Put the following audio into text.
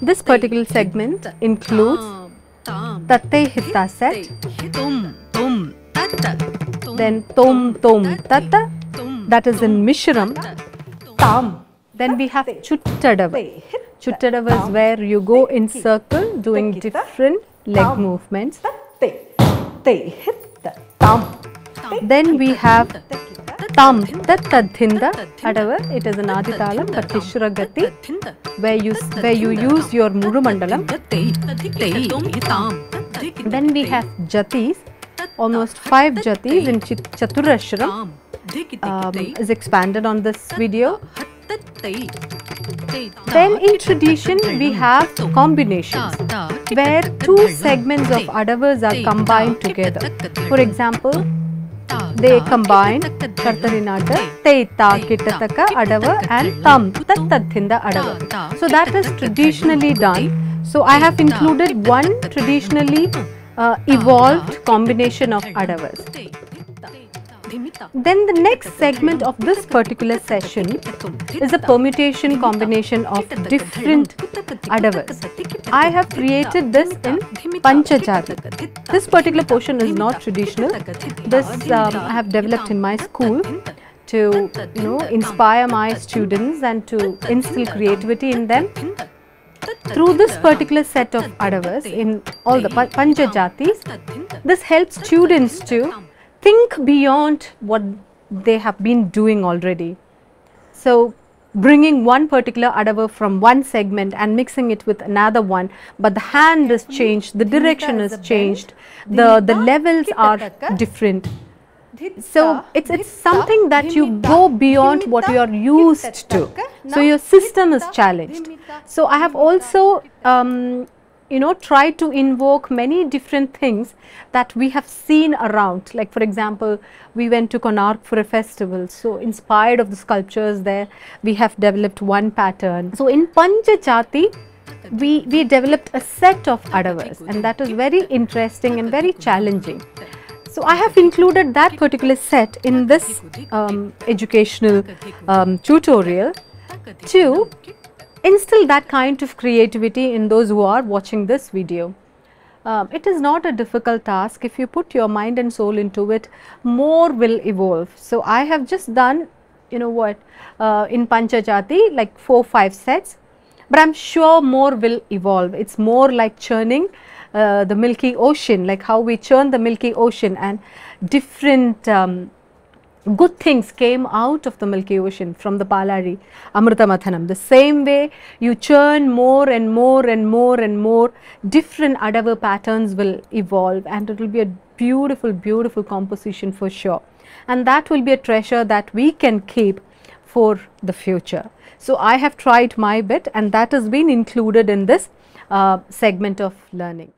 This particular segment includes Tatte Hitta set, then Tom Tom Tata, that is in Mishram, Tam. Then we have Chuttadava. Chuttadava is where you go in circle doing different leg movements. Then we have Tam Tattadhinda Adava. It is an Aditalam but Tishra Gati where you where you use your Murumandalam. Then we have Jatis, almost five Jatis in Chit- Chaturashram um, is expanded on this video. Then in tradition we have combinations where two segments of adavas are combined together. For example, they combine Kartarinata, Teita, Kittataka, Adava and Tam, Tattadhinda Adava. So that is traditionally done. So I have included one traditionally uh, evolved combination of Adavas. Then the next segment of this particular session is a permutation combination of different adavas. I have created this in Panchajati. This particular portion is not traditional. This um, I have developed in my school to you know inspire my students and to instill creativity in them. Through this particular set of adavas in all the pa- Panchajatis, this helps students to think beyond what they have been doing already. So, bringing one particular adava from one segment and mixing it with another one, but the hand is changed, the direction is changed, the, the levels are different. So, it's, it's something that you go beyond what you are used to. So, your system is challenged. So, I have also um, you know try to invoke many different things that we have seen around. Like for example we went to konark for a festival. So inspired of the sculptures there we have developed one pattern. So in panchajati we we developed a set of adavas and that was very interesting and very challenging. So i have included that particular set in this um, educational um, tutorial to instill that kind of creativity in those who are watching this video. Um, it is not a difficult task. If you put your mind and soul into it more will evolve. So i have just done you know what uh, in panchajati like four five sets but i'm sure more will evolve. It's more like churning uh, the milky ocean like how we churn the milky ocean and different um, good things came out of the Milky Ocean from the Palazhi Amrita Mathanam. The same way you churn more and more and more and more different adava patterns will evolve and it will be a beautiful, beautiful composition for sure. And that will be a treasure that we can keep for the future. So, I have tried my bit and that has been included in this uh, segment of learning.